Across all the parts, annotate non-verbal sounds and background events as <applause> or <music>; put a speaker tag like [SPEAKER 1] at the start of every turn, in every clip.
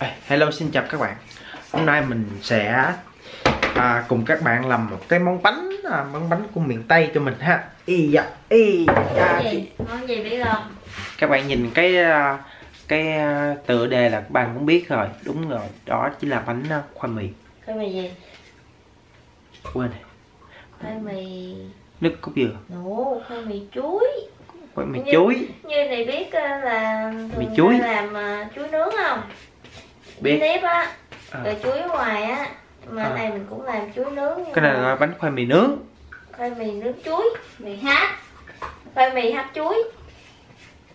[SPEAKER 1] Hello xin chào các bạn Hôm nay mình sẽ à, cùng các bạn làm một cái món bánh à, Món bánh của miền Tây cho mình ha Y dạ, y dạ.
[SPEAKER 2] Món gì? Biết không?
[SPEAKER 1] Các bạn nhìn cái à, cái à, tựa đề là các bạn cũng biết rồi Đúng rồi, đó chính là bánh à, khoai mì
[SPEAKER 2] Khoai mì gì?
[SPEAKER 1] Quên rồi,
[SPEAKER 2] Khoai mì...
[SPEAKER 1] nước cốt dừa
[SPEAKER 2] Nổ, khoai mì chuối
[SPEAKER 1] Khoai mì
[SPEAKER 2] Như-
[SPEAKER 1] chuối
[SPEAKER 2] Như này biết là
[SPEAKER 1] Mì chuối.
[SPEAKER 2] làm chuối nướng không?
[SPEAKER 1] Biết.
[SPEAKER 2] Nếp á.
[SPEAKER 1] À,
[SPEAKER 2] Rồi chuối ngoài á. Mà
[SPEAKER 1] À.
[SPEAKER 2] này mình cũng làm chuối nướng
[SPEAKER 1] Cái này là bánh khoai mì nướng.
[SPEAKER 2] Khoai mì nướng chuối Mì hấp Khoai mì hấp chuối.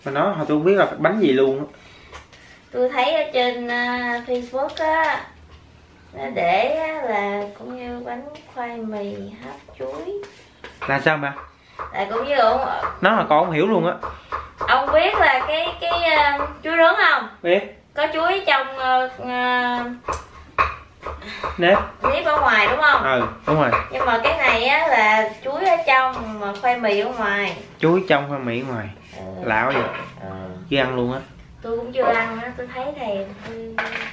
[SPEAKER 1] Mà nó họ tôi không biết là bánh gì luôn á.
[SPEAKER 2] Tôi thấy ở trên ờ, Facebook á nó để á là cũng như bánh khoai mì hấp chuối.
[SPEAKER 1] Là sao mà?
[SPEAKER 2] Là cũng như ông
[SPEAKER 1] Nó là còn không hiểu luôn á.
[SPEAKER 2] Ông biết là cái cái ờ, chuối nướng không?
[SPEAKER 1] Biết
[SPEAKER 2] có chuối trong uh,
[SPEAKER 1] Nếp.
[SPEAKER 2] nếp ở ngoài đúng không?
[SPEAKER 1] Ừ đúng rồi.
[SPEAKER 2] Nhưng mà cái này á là chuối ở trong mà khoai mì ở ngoài.
[SPEAKER 1] Chuối trong khoai mì ở ngoài.
[SPEAKER 2] Ừ.
[SPEAKER 1] Lạ quá vậy.
[SPEAKER 2] Ừ.
[SPEAKER 1] Chứ ăn luôn á.
[SPEAKER 2] Tôi cũng chưa ăn á tôi thấy thèm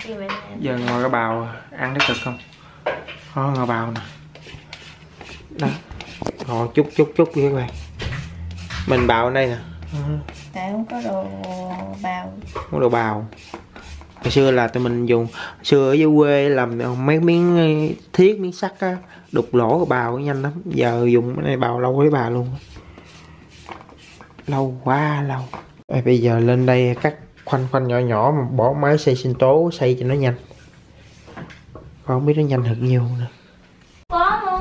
[SPEAKER 2] tôi làm
[SPEAKER 1] giờ ngồi cái bào ăn cái thực không? Có ngồi bào nè. Đó. Ngồi chút chút chút đi các bạn mình bào ở đây nè.
[SPEAKER 2] Tại không có đồ bào.
[SPEAKER 1] Có đồ bào hồi xưa là tụi mình dùng xưa ở dưới quê làm mấy miếng thiết miếng sắt á đục lỗ cái bào nhanh lắm. Giờ dùng cái này bào lâu với bà luôn. Lâu quá lâu. Ê, bây giờ lên đây cắt khoanh khoanh nhỏ nhỏ mà bỏ máy xay sinh tố xay cho nó nhanh. Không biết nó nhanh hơn nhiều nữa.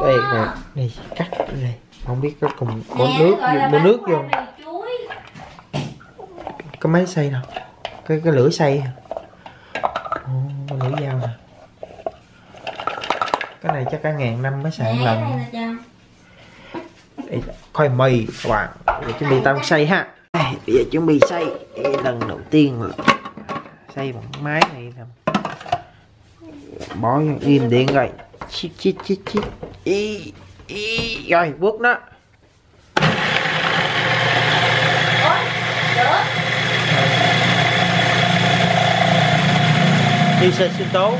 [SPEAKER 1] Đây nè đây cắt đây không biết có cùng có nước mua nước vô. có máy xay đâu cái cái lưỡi xay à? Lưỡi dao nè. Cái này chắc cả ngàn năm mới xài một lần. khoai mì các bạn. Giờ chuẩn bị tao xay ha. Bây giờ chuẩn bị xay. Lần đầu tiên là xay bằng máy này nè. Bỏ im điện rồi. Chít chít chít chít. Y y rồi bước nó
[SPEAKER 2] ôi được
[SPEAKER 1] đi xay sinh tố.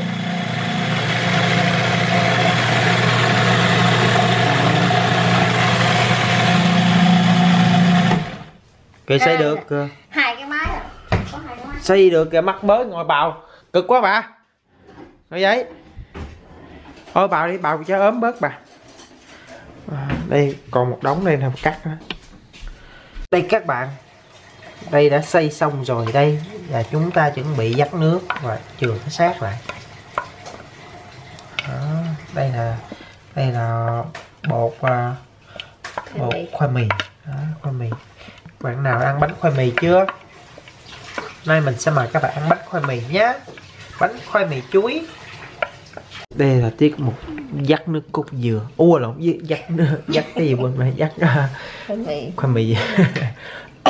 [SPEAKER 1] Kìa xay được kìa
[SPEAKER 2] hai cái máy à. Có hai cái máy.
[SPEAKER 1] Xây được kìa mắc bới ngồi bào. Cực quá bà. Nói giấy. Thôi bào đi bào cho ốm bớt bà. À, đây còn một đống đây nè cắt đó. đây các bạn. Đây đã xây xong rồi đây và chúng ta chuẩn bị dắt nước và chừa cái xác lại. Đó, đây là đây là bột à, bột khoai mì. Đó, khoai mì. Bạn nào ăn bánh khoai mì chưa? Nay mình sẽ mời các bạn ăn bánh khoai mì nhé. Bánh khoai mì chuối. Đây là tiết mục dắt nước cốt dừa. Ua lộn dắt nước- dắt cái gì quên mà dắt à,
[SPEAKER 2] khoai mì.
[SPEAKER 1] khoai mì. <coughs>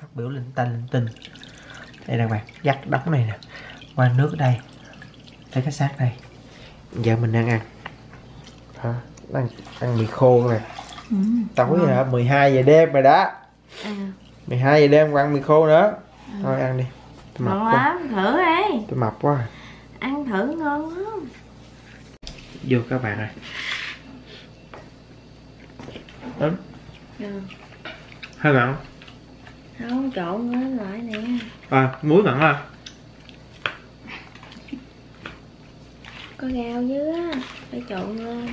[SPEAKER 1] Phát biểu linh tinh linh tinh đây nè các bạn dắt đóng này nè. Qua nước ở đây. Lấy cái xác đây. Giờ mình đang ăn. Hả? ăn ăn mì khô nè.
[SPEAKER 2] Ừ.
[SPEAKER 1] tối rồi hả? 12 giờ đêm rồi đó.
[SPEAKER 2] À,
[SPEAKER 1] 12 giờ đêm còn ăn mì khô nữa. Thôi ăn đi. Tôi mập
[SPEAKER 2] ngon
[SPEAKER 1] quá.
[SPEAKER 2] lắm thử đi.
[SPEAKER 1] Tôi mập quá.
[SPEAKER 2] Ăn thử ngon lắm.
[SPEAKER 1] Vô các bạn ơi. Đúng.
[SPEAKER 2] ừ.
[SPEAKER 1] hơi mặn
[SPEAKER 2] không trộn nữa lại nè.
[SPEAKER 1] À muối mặn à
[SPEAKER 2] có gao dưới á phải trộn lên.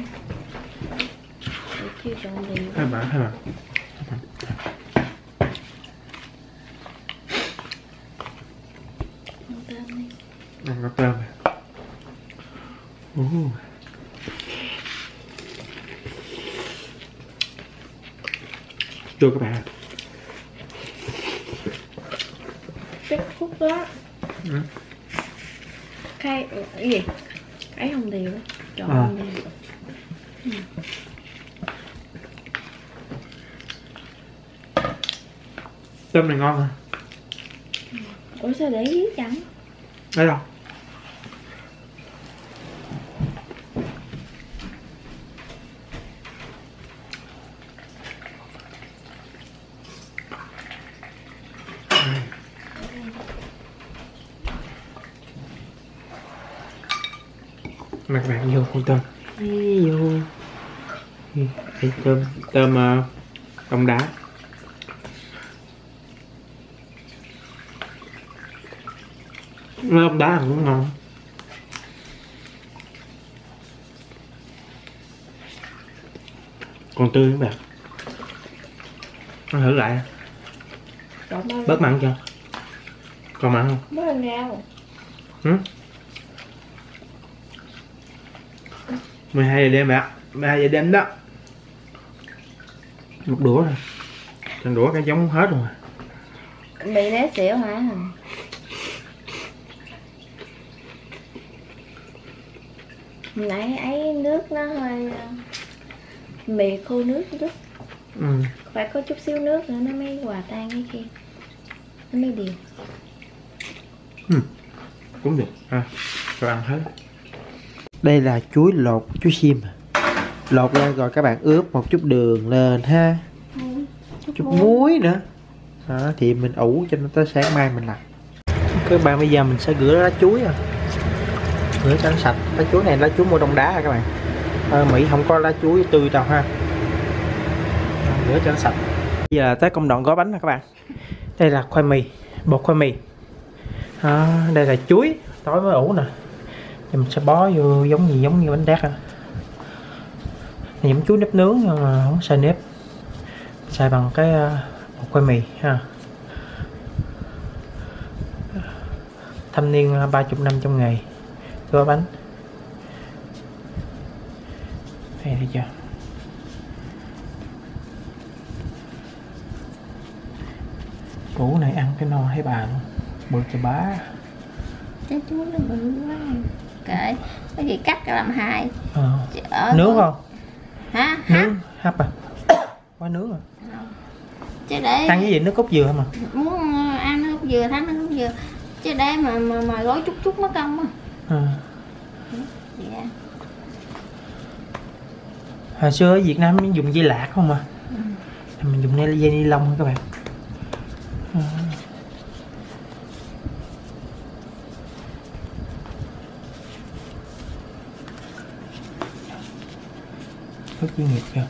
[SPEAKER 2] Để chưa trộn đều
[SPEAKER 1] hơi mặn hơi mặn
[SPEAKER 2] Ăn tôm đi.
[SPEAKER 1] có tôm à uh. vô các bạn
[SPEAKER 2] Chút phút đó
[SPEAKER 1] Ừ.
[SPEAKER 2] cái cái gì? Cái không đều á trộn
[SPEAKER 1] À.
[SPEAKER 2] không đều
[SPEAKER 1] tôm này ngon à
[SPEAKER 2] ủa sao để dưới chẳng
[SPEAKER 1] đây đâu Bạn vô con tôm. Vô Ê, tôm tôm uh, đông đá. Đông đá cũng ngon. Còn tươi các bạn. Ăn thử lại. Bớt mặn chưa còn mặn không?
[SPEAKER 2] Bớt ăn rau.
[SPEAKER 1] Ừ? 12 giờ đêm ạ. 12 giờ đêm đó. Một đũa rồi. Thằng đũa cái giống hết rồi.
[SPEAKER 2] Bị né xỉu hả? Nãy ấy nước nó hơi ờ, Mì khô nước chút.
[SPEAKER 1] Ừ.
[SPEAKER 2] Phải có chút xíu nước nữa nó mới hòa tan cái kia. Nó mới đều
[SPEAKER 1] cũng được. À, rồi ăn hết đây là chuối lột chuối xiêm. Lột lên rồi các bạn ướp một chút đường lên ha. Chút muối. nữa. Đó, thì mình ủ cho nó tới sáng mai mình làm. Các bạn bây giờ mình sẽ rửa lá chuối à. Rửa cho nó sạch. Lá chuối này lá chuối mua đông đá à các bạn. Ở Mỹ không có lá chuối tươi đâu ha. Rửa cho nó sạch. Bây giờ tới công đoạn gói bánh nè các bạn. Đây là khoai mì bột khoai mì. Đó, đây là chuối tối mới ủ nè thì mình sẽ bó vô giống gì, giống như bánh tét à này, giống chuối nếp nướng, nhưng mà không xài nếp. Xài bằng cái à, bột khoai mì, ha. Thâm niên à, 30 năm trong nghề. Gói bánh. Đây thấy chưa củ này ăn cái no thấy bà luôn. Bự cho bá.
[SPEAKER 2] Cái chuối nó bự quá. Kệ Cái gì cắt làm hai.
[SPEAKER 1] Ờ.
[SPEAKER 2] Chứ ở
[SPEAKER 1] nướng không?
[SPEAKER 2] Hả? Hả?
[SPEAKER 1] nướng hấp à? Quá nướng à
[SPEAKER 2] Chứ để
[SPEAKER 1] ăn cái gì nước cốt dừa không à
[SPEAKER 2] muốn ờ, ăn nước cốt dừa thắng nước cốt dừa. Chứ để mà mà, mà gói chút chút mất công á
[SPEAKER 1] à.
[SPEAKER 2] Dạ.
[SPEAKER 1] Hồi xưa ở Việt Nam mình dùng dây lạc không à? Mình dùng dây ni lông các bạn rất chuyên nghiệp kìa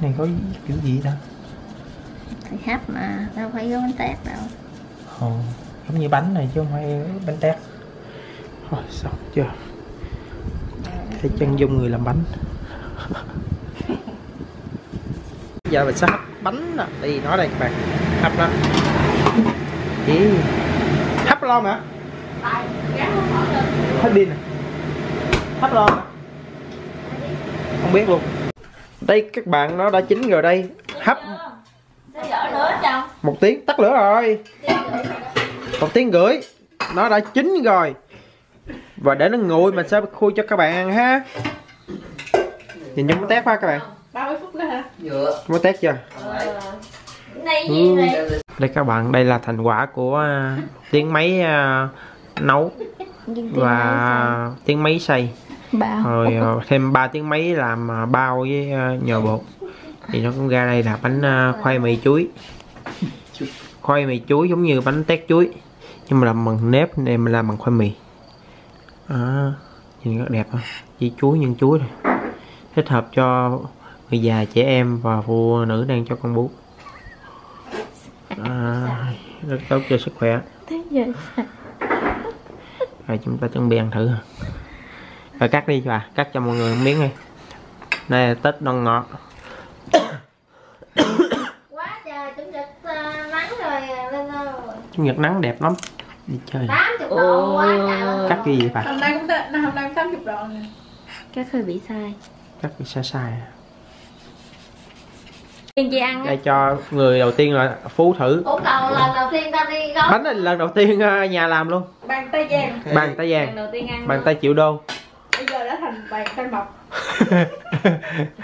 [SPEAKER 1] này có kiểu gì ta?
[SPEAKER 2] Thì hấp mà đâu phải gói bánh tét đâu.
[SPEAKER 1] Ồ, giống như bánh này chứ không phải bánh tét. Rồi, xong chưa? Thấy chân dung người làm bánh. Giờ mình sẽ hấp bánh nè Đi nói đây các bạn. Hấp đó. Ý. Hấp lo mà Hết pin nè Hấp lo mà Không biết luôn. Đây các bạn nó đã chín rồi đây. Hấp. Một tiếng tắt lửa rồi. Một tiếng rưỡi nó đã chín rồi. Và để nó nguội mình sẽ khui cho các bạn ăn ha. Nhìn giống tét quá các bạn.
[SPEAKER 2] 30 phút nữa hả?
[SPEAKER 1] có tét chưa?
[SPEAKER 2] Này gì
[SPEAKER 1] Ừ.
[SPEAKER 2] này
[SPEAKER 1] đây các bạn đây là thành quả của à, tiếng máy à, nấu và tiếng máy xay. Rồi à, thêm 3 tiếng máy làm bao với nhồi bột. Thì nó cũng ra đây là bánh khoai mì chuối. Khoai mì chuối giống như bánh tét chuối nhưng mà làm bằng nếp nên mình làm bằng khoai mì. À, nhìn rất đẹp ha chỉ chuối nhân chuối này thích hợp cho người già trẻ em và phụ nữ đang cho con bú à, rất tốt cho sức khỏe.
[SPEAKER 2] Thế giờ
[SPEAKER 1] rồi chúng ta chuẩn bị ăn thử. Rồi cắt đi cho bà cắt cho mọi người một miếng đi. Đây là tết non ngọt.
[SPEAKER 2] Quá trời chủ nhật ờ, nắng rồi à, lên rồi.
[SPEAKER 1] Chủ nhật nắng đẹp lắm. Đi chơi.
[SPEAKER 2] 80 độ quá trời
[SPEAKER 1] cắt cái gì bà?
[SPEAKER 3] Hôm nay cũng hôm nay cũng 80 độ nè.
[SPEAKER 2] Chắc hơi bị sai.
[SPEAKER 1] Cắt cái sai sai
[SPEAKER 2] Tiên chị ăn á.
[SPEAKER 1] Đây cho người đầu tiên là phú thử.
[SPEAKER 2] Ủa còn lần đầu tiên tao đi gói
[SPEAKER 1] bánh này lần đầu tiên ờ, nhà làm luôn.
[SPEAKER 3] Bàn tay vàng.
[SPEAKER 1] Bàn tay
[SPEAKER 2] Lần
[SPEAKER 1] vàng
[SPEAKER 2] đầu tiên ăn
[SPEAKER 1] bàn tay triệu đô.
[SPEAKER 3] Bây giờ đã thành bàn tay mọc <laughs>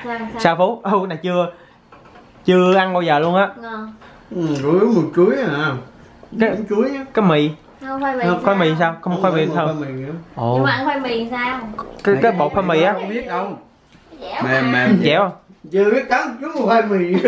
[SPEAKER 2] Sao sao?
[SPEAKER 1] Sao phú? Cái này chưa chưa ăn bao giờ luôn á.
[SPEAKER 2] Ngon.
[SPEAKER 4] Ừ, rưỡi mùi chuối à.
[SPEAKER 1] Cái-
[SPEAKER 4] Cái chuối á.
[SPEAKER 1] cái mì.
[SPEAKER 2] Không khoai mì
[SPEAKER 1] Ờ, khoai mì sao? không khoai mì sao?
[SPEAKER 4] khoai mì nữa.
[SPEAKER 1] Ồ.
[SPEAKER 2] Nhưng mà ăn khoai mì sao?
[SPEAKER 1] Cái cái bột khoai mì á.
[SPEAKER 4] Không biết đâu. Mềm mềm
[SPEAKER 1] dẻo. không
[SPEAKER 4] chưa biết cắn chú khoai mì. <laughs>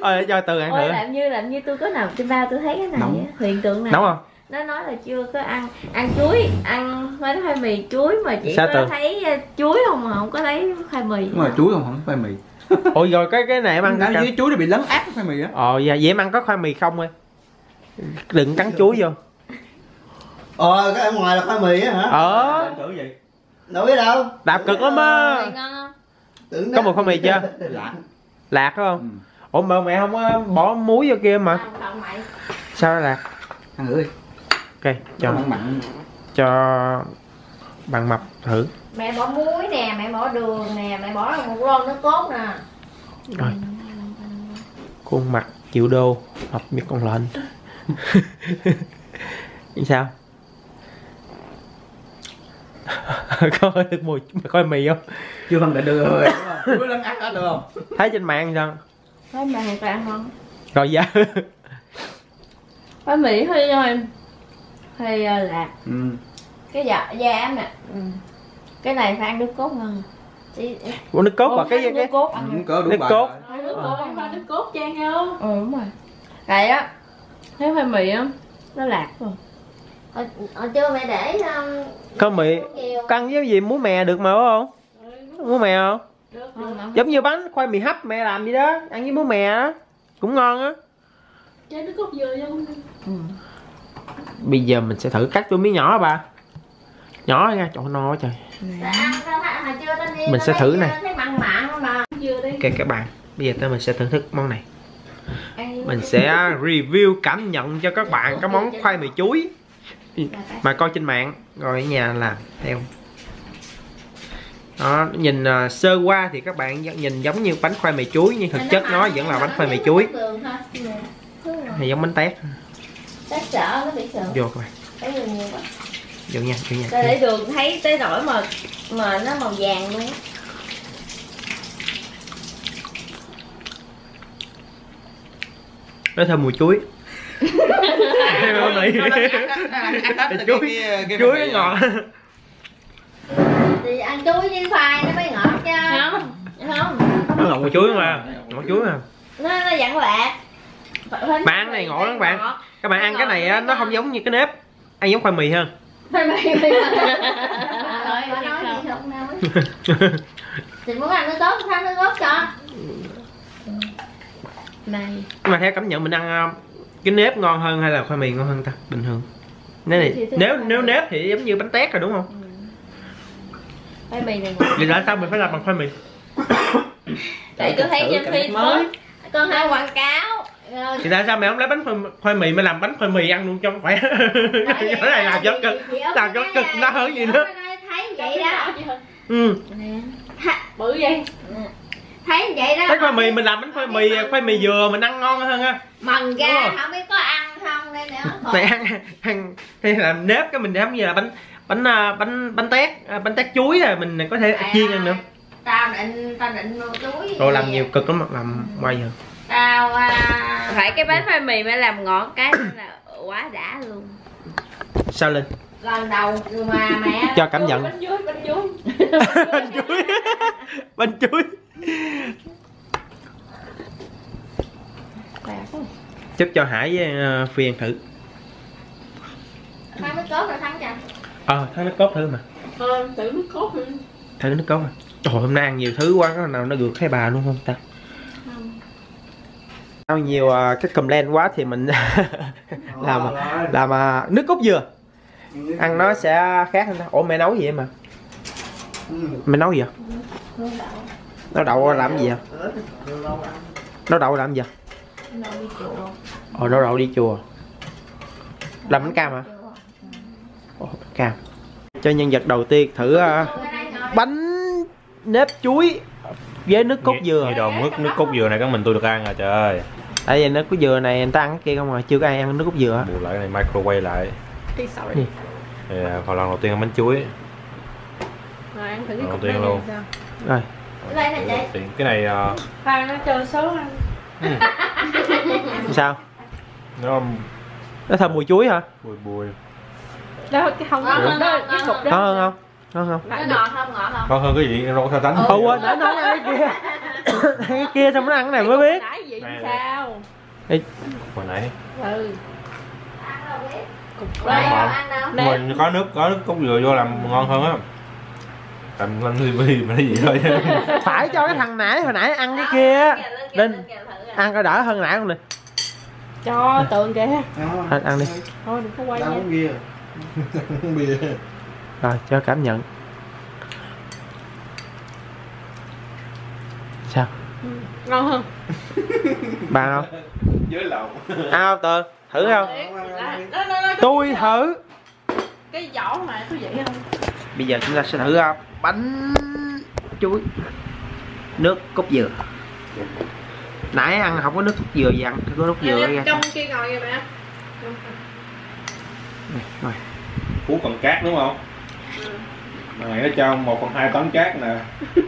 [SPEAKER 1] Ôi cho từ ăn
[SPEAKER 2] ôi
[SPEAKER 1] thử.
[SPEAKER 2] làm như làm như tôi có nằm trên bao tôi thấy cái này
[SPEAKER 4] Nóng.
[SPEAKER 2] hiện tượng này.
[SPEAKER 1] Nóng không?
[SPEAKER 2] Nó nói là chưa có ăn. Ăn chuối ăn mấy khoai mì chuối mà chỉ
[SPEAKER 1] Sao
[SPEAKER 2] có
[SPEAKER 1] Tường?
[SPEAKER 2] thấy uh, chuối không mà không có thấy khoai mì.
[SPEAKER 4] Mà chuối không không khoai mì. <laughs>
[SPEAKER 1] Ôi rồi cái cái này em ăn
[SPEAKER 4] ăn
[SPEAKER 1] cả-
[SPEAKER 4] với chuối nó bị lấn át khoai mì á.
[SPEAKER 1] Ờ dạ vậy em ăn có khoai mì không ơi đừng cắn chuối vô.
[SPEAKER 4] Ờ cái ở ngoài là khoai mì á hả?
[SPEAKER 1] Ờ.
[SPEAKER 5] Thử vậy.
[SPEAKER 4] Đâu biết đâu.
[SPEAKER 1] Đạp cực lắm á.
[SPEAKER 2] Ngon không
[SPEAKER 4] tưởng
[SPEAKER 1] Có mùi khoai mì chưa? <laughs>
[SPEAKER 4] lạ.
[SPEAKER 1] Lạc phải không?
[SPEAKER 4] Ừ.
[SPEAKER 1] ủa mà mẹ không có bỏ muối vô kia mà.
[SPEAKER 2] Không không mày.
[SPEAKER 1] Sao nó lạc
[SPEAKER 4] ăn thử đi
[SPEAKER 1] ok cho.
[SPEAKER 4] Mặn mặn.
[SPEAKER 1] Cho bạn mập thử.
[SPEAKER 2] Mẹ bỏ muối nè mẹ bỏ đường nè mẹ bỏ một lon nước cốt nè.
[SPEAKER 1] Rồi. Khuôn mặt triệu đô hợp như con lợn Như sao? <laughs> Có được mùi khoai mì không
[SPEAKER 4] chưa phân định được rồi chuối lấn át hết được. Không
[SPEAKER 1] thấy trên mạng sao?
[SPEAKER 2] Mì thì ăn ngon.
[SPEAKER 1] Rồi dạ. <laughs>
[SPEAKER 2] Khoai mì hơi hơi hơi uh, lạc
[SPEAKER 4] ừ.
[SPEAKER 2] cái dạ da nè ừ. cái này phải ăn nước cốt ngon
[SPEAKER 1] Ủa, nước cốt và cái
[SPEAKER 2] nước
[SPEAKER 1] cái
[SPEAKER 2] cốt. Ăn
[SPEAKER 4] có
[SPEAKER 1] Nước
[SPEAKER 4] bài
[SPEAKER 1] cốt.
[SPEAKER 4] rồi.
[SPEAKER 3] Hai nước cốt. Ăn pha nước cốt chan vô
[SPEAKER 2] ừ đúng rồi. Cái á thấy khoai mì á nó lạc rồi hồi, hồi trưa mẹ để um,
[SPEAKER 1] khoai mì căng với gì muối mè được mà đúng không muối mè. Không giống như bánh khoai mì hấp mẹ làm gì đó. Ăn với muối mè đó cũng ngon á.
[SPEAKER 3] Chan nước cốt dừa vô.
[SPEAKER 2] Ừ.
[SPEAKER 1] bây giờ mình sẽ thử cắt cho miếng nhỏ bà. Nhỏ nha trời no trời.
[SPEAKER 2] Tao tao đi
[SPEAKER 1] Mình
[SPEAKER 2] tao
[SPEAKER 1] sẽ thử này. ok các bạn. Bây giờ tới mình sẽ thưởng thức món này. Mình sẽ review cảm nhận cho các bạn cái món khoai mì chuối. Mà coi trên mạng rồi ở nhà làm theo đó nhìn à, sơ qua thì các bạn nhìn giống như bánh khoai mì chuối nhưng thực chất nó vẫn là bánh khoai mì chuối hay giống bánh tét
[SPEAKER 2] Tết sợ nó bị sợ
[SPEAKER 1] vô các bạn vô nha vô nha
[SPEAKER 2] để đường thấy tới nỗi mà mà nó màu vàng luôn
[SPEAKER 1] nó thơm mùi chuối chuối chuối nó ngọt
[SPEAKER 2] Thì ăn chuối với khoai nó mới ngọt chứ Không Không.
[SPEAKER 1] Nó ngọt mùi chuối mà ngọt chuối mà.
[SPEAKER 2] Nó, nó vẫn lạc
[SPEAKER 1] Bạn này ngọt lắm bạn. các bạn ăn cái này á, nó không giống như cái nếp. Ăn giống khoai mì hơn. <laughs> <laughs>
[SPEAKER 2] Không đâu Thì muốn ăn nước cốt sao nước cốt cho. Này
[SPEAKER 1] mà theo cảm nhận mình ăn ờ, cái nếp ngon hơn hay là khoai mì ngon hơn ta? Bình thường. Nếu này nếu nếu nếp thì giống như bánh tét rồi đúng không
[SPEAKER 2] Khoai mì này ngọt
[SPEAKER 1] vậy tại sao mình phải làm bằng khoai mì. <coughs>
[SPEAKER 2] Tại tôi thấy trên Facebook Con hai quảng cáo. Rồi.
[SPEAKER 1] Thì tại sao mày không lấy bánh khoai, khoai mì mà làm bánh khoai mì ăn luôn cho khỏe. <laughs> Cái này làm cho cực làm cho cực nó hơn gì nữa.
[SPEAKER 2] thấy vậy đó.
[SPEAKER 1] Ừ.
[SPEAKER 3] Bự vậy?
[SPEAKER 2] Thấy vậy đó
[SPEAKER 1] thấy khoai mì mình làm bánh khoai mì khoai mì dừa mình ăn ngon hơn á.
[SPEAKER 2] Mần ra không biết có ăn không đây nữa.
[SPEAKER 1] Mày ăn ăn hay làm nếp cái mình giống như là bánh bánh à, bánh bánh tét à, bánh tét chuối à mình có thể chiên ăn nữa
[SPEAKER 2] tao định tao định mua chuối.
[SPEAKER 1] Rồi làm nhiều cực lắm làm ngoài giờ
[SPEAKER 2] tao à... phải cái bánh khoai mì mới làm ngọt cái là quá đã luôn.
[SPEAKER 1] Sao lên?
[SPEAKER 2] Lần đầu mà mẹ <laughs>
[SPEAKER 1] cho cảm nhận.
[SPEAKER 3] bánh chuối bánh chuối.
[SPEAKER 1] Bánh chuối. <laughs> Bánh chuối. Chúc cho hải với uh, phi ăn thử.
[SPEAKER 2] Hai nước cốt rồi thắng
[SPEAKER 1] ờ thấy nó cốt thử mà.
[SPEAKER 3] Ờ tự nước cốt rồi
[SPEAKER 1] thử nó cốt mà. Trời hôm nay ăn nhiều thứ quá có nào nó gượt thấy bà luôn không ta? Bao nhiều uh, cái complain quá thì mình <laughs> làm làm uh, nước cốt dừa. Ăn nó sẽ khác hơn ủa mẹ nấu gì vậy mà? Mẹ nấu gì vậy? Nấu đậu. Làm gì vậy? Nấu đậu làm. Gì vậy? Ồ nấu đậu đi chùa. Làm bánh cam hả? ồ cam cho nhân vật đầu tiên thử uh, bánh nếp chuối với nước cốt dừa.
[SPEAKER 5] Nghe đồn nước nước cốt dừa này có mình tôi được ăn rồi trời ơi.
[SPEAKER 1] Tại vì nước cốt dừa này người ta ăn cái kia không à chưa có ai ăn nước cốt dừa
[SPEAKER 5] bù lại cái này microwave lại.
[SPEAKER 1] Gì?
[SPEAKER 5] thì à, phần lần đầu tiên ăn bánh chuối.
[SPEAKER 3] Rồi ăn thử
[SPEAKER 5] Đầu
[SPEAKER 3] cái cục
[SPEAKER 5] tiên
[SPEAKER 3] này
[SPEAKER 5] luôn.
[SPEAKER 3] sao?
[SPEAKER 1] Rồi.
[SPEAKER 2] Chị
[SPEAKER 5] đầu tiên cái này à,
[SPEAKER 3] pha nó cho số ăn
[SPEAKER 1] sao?
[SPEAKER 5] Nó
[SPEAKER 1] nó thơm mùi chuối hả?
[SPEAKER 5] bùi bùi
[SPEAKER 3] đó cái không
[SPEAKER 2] Ngon hơn,
[SPEAKER 3] đó
[SPEAKER 2] ngon
[SPEAKER 3] cái
[SPEAKER 2] hơn.
[SPEAKER 3] cục
[SPEAKER 1] có
[SPEAKER 3] đó
[SPEAKER 1] hơn không? Ngon không?
[SPEAKER 2] Nó ngọt không? Ngọt không?
[SPEAKER 5] Ngon hơn cái gì? Rau sao tánh?
[SPEAKER 1] Ừ quên nãy nói cái kia. <laughs> Cái kia xong nó ăn cái này mới biết.
[SPEAKER 3] nãy vậy sao?
[SPEAKER 5] Hồi nãy.
[SPEAKER 3] Ừ.
[SPEAKER 2] Ăn đâu biết.
[SPEAKER 3] Cục
[SPEAKER 5] Ngon
[SPEAKER 2] đâu
[SPEAKER 5] mình có nước có nước cốt dừa vô làm ngon hơn á. Làm lên tivi mà cái gì thôi <laughs>
[SPEAKER 1] phải cho cái thằng nãy hồi nãy ăn cái kia
[SPEAKER 2] à.
[SPEAKER 1] ăn coi đỡ hơn nãy không nè.
[SPEAKER 3] Cho tường kìa.
[SPEAKER 1] Ăn, ăn đi.
[SPEAKER 3] Thôi đừng có quay nha
[SPEAKER 4] bia
[SPEAKER 1] rồi cho cảm nhận. Sao?
[SPEAKER 3] Ngon hơn.
[SPEAKER 1] Bà không?
[SPEAKER 5] Với lẩu
[SPEAKER 1] ao tờ thử không? tôi thử.
[SPEAKER 3] Cái vỏ này có vậy không
[SPEAKER 1] bây giờ chúng ta sẽ thử uh, bánh chuối. Nước cốt dừa. Nãy ăn không có nước cốt dừa gì ăn có nước dừa ra.
[SPEAKER 3] trong kia ngồi kìa mẹ
[SPEAKER 1] rồi.
[SPEAKER 5] Phú còn cát đúng không? Mà này nó cho một phần hai tấn cát nè. <laughs>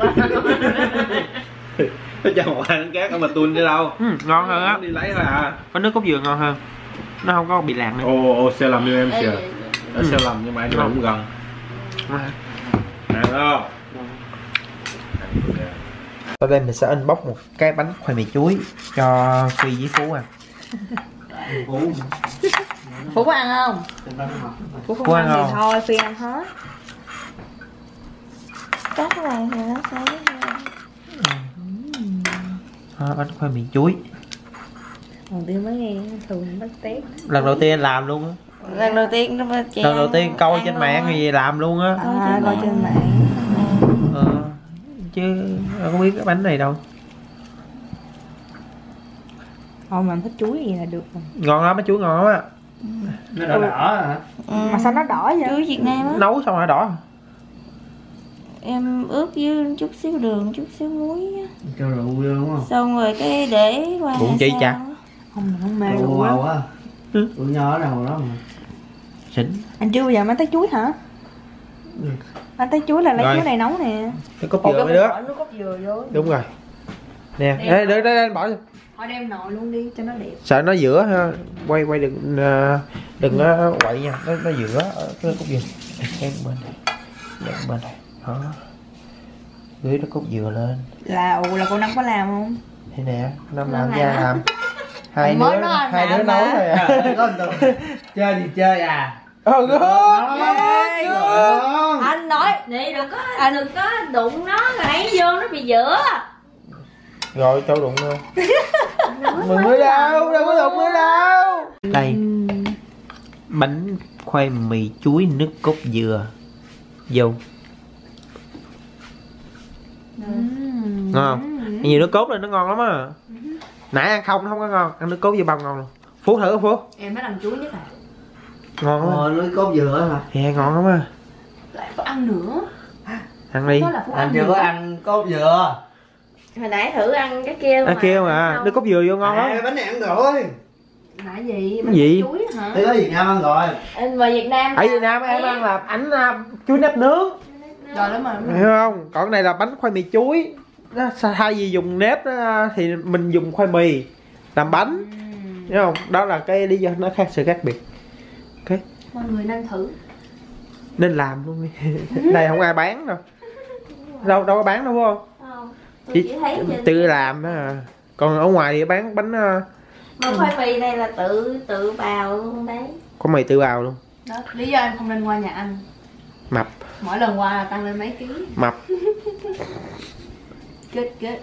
[SPEAKER 5] Nó cho một hai tấn cát ở mà tuôn đi đâu?
[SPEAKER 1] Ừ, ngon hơn á.
[SPEAKER 5] Đi lấy thôi à.
[SPEAKER 1] Có nước cốt dừa ngon hơn. Nó không có bị lạng nữa.
[SPEAKER 5] Ô ô xe làm như em kìa. Nó xe làm nhưng mà anh cũng gần. Ăn đó.
[SPEAKER 1] Sau đây mình sẽ unbox một cái bánh khoai mì chuối cho phi với phú ăn
[SPEAKER 4] Uống.
[SPEAKER 2] Phú có ăn không?
[SPEAKER 3] Phú
[SPEAKER 1] Phú ăn không?
[SPEAKER 3] thôi phi ăn hết.
[SPEAKER 2] Các cái này thì nó sẽ
[SPEAKER 1] à, bánh khoai mì chuối.
[SPEAKER 3] Đầu tiên mới nghe thường bắt tét.
[SPEAKER 1] Lần đầu tiên làm luôn á.
[SPEAKER 2] Lần đầu tiên nó mới chị
[SPEAKER 1] lần đầu tiên coi
[SPEAKER 2] ăn
[SPEAKER 1] trên mạng gì làm luôn á.
[SPEAKER 2] À, coi trên mạng.
[SPEAKER 1] ờ, chứ đâu có biết cái bánh này đâu.
[SPEAKER 3] Thôi mà em thích chuối gì là được rồi.
[SPEAKER 1] Ngon lắm bánh chuối ngon lắm á
[SPEAKER 4] Nó đỏ đỏ hả?
[SPEAKER 3] Mà sao nó đỏ vậy?
[SPEAKER 2] chuối Việt Nam á
[SPEAKER 1] nấu xong rồi đỏ
[SPEAKER 2] em ướp với chút xíu đường chút xíu muối á.
[SPEAKER 4] Cho rượu vô đúng không?
[SPEAKER 2] xong rồi cái để qua
[SPEAKER 1] Bụng chà.
[SPEAKER 2] á.
[SPEAKER 3] Không không mê
[SPEAKER 4] Rượu
[SPEAKER 3] rượu
[SPEAKER 4] màu
[SPEAKER 3] lắm
[SPEAKER 4] á
[SPEAKER 1] Ừ.
[SPEAKER 4] Rượu nho ở đâu đó mà
[SPEAKER 1] xỉn
[SPEAKER 3] Anh chưa bao giờ anh thấy chuối hả? Anh thấy chuối là lấy
[SPEAKER 1] Rồi.
[SPEAKER 3] chuối này nấu nè
[SPEAKER 1] cái cốt dừa mấy đứa
[SPEAKER 3] nước cốt dừa vô
[SPEAKER 1] đúng rồi nè đây đây đây bỏ
[SPEAKER 3] Thôi đem nồi luôn đi cho nó đẹp.
[SPEAKER 1] Sợ nó giữa ha? Quay quay đừng ờ, đừng có quậy nha. Nó nó giữa ở cái cốt dừa. Đây, em bên này Đây, bên này. Đó. Dưới nó cốt dừa lên.
[SPEAKER 3] Là ù là cô Năm có làm không?
[SPEAKER 1] thế nè năm
[SPEAKER 2] Nó
[SPEAKER 1] làm ra làm. Hai đứa
[SPEAKER 2] nói
[SPEAKER 1] hai đứa nấu thôi à.
[SPEAKER 4] Chơi gì chơi à?
[SPEAKER 1] ờ
[SPEAKER 4] Ngon, ngon.
[SPEAKER 2] anh nói nè đừng có anh đừng có đụng nó. Nãy vô nó bị giữa
[SPEAKER 1] rồi cho đụng luôn mừng mới đâu đâu có đụng nữa đâu. Đây. Bánh khoai mì chuối nước cốt dừa. Vô. Ngon. Không nhiều nước cốt là nó ngon lắm á. Nãy ăn không nó không có ngon. Ăn nước cốt vô bao ngon luôn. Phú thử không phú.
[SPEAKER 3] Em mới làm chuối nhất à.
[SPEAKER 1] Ngon lắm.
[SPEAKER 4] Ồ, nước cốt dừa hả?
[SPEAKER 1] dạ ngon lắm á.
[SPEAKER 3] Lại có ăn nữa.
[SPEAKER 1] Ăn đi.
[SPEAKER 4] Anh
[SPEAKER 3] ăn
[SPEAKER 4] chưa có ăn cốt dừa
[SPEAKER 2] hồi nãy thử ăn cái kia
[SPEAKER 1] ăn kia mà nước cốt dừa vô ngon
[SPEAKER 4] à,
[SPEAKER 1] lắm.
[SPEAKER 4] bánh này ăn rồi.
[SPEAKER 3] Nãy gì?
[SPEAKER 1] Cái gì?
[SPEAKER 3] Chuối hả?
[SPEAKER 4] Thế có Việt Nam ăn rồi.
[SPEAKER 2] Về Việt Nam
[SPEAKER 1] ở Việt Nam em ăn là ảnh à, chuối nếp nướng.
[SPEAKER 3] Rồi lắm mà.
[SPEAKER 1] Hiểu không? Còn cái này là bánh khoai mì chuối. Nó thay vì dùng nếp đó, thì mình dùng khoai mì làm bánh. Hiểu không? Đó là cái lý do nó khác sự khác biệt.
[SPEAKER 3] Mọi người nên thử.
[SPEAKER 1] Nên làm luôn đi. <laughs> Này không ai bán đâu. Đâu đâu có bán đâu phải không Chỉ,
[SPEAKER 2] trên
[SPEAKER 1] tự làm đó à. còn ở ngoài thì bán bánh ờ,
[SPEAKER 2] mà khoai mì này là tự tự bào luôn đấy.
[SPEAKER 1] có mì tự bào luôn.
[SPEAKER 3] Đó, lý do em không nên qua nhà anh.
[SPEAKER 1] Mập.
[SPEAKER 3] Mỗi lần qua là tăng lên mấy ký.
[SPEAKER 1] Mập. <laughs>
[SPEAKER 3] Kết kết